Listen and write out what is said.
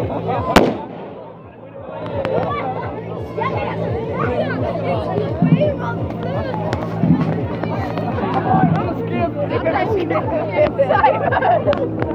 Ik ben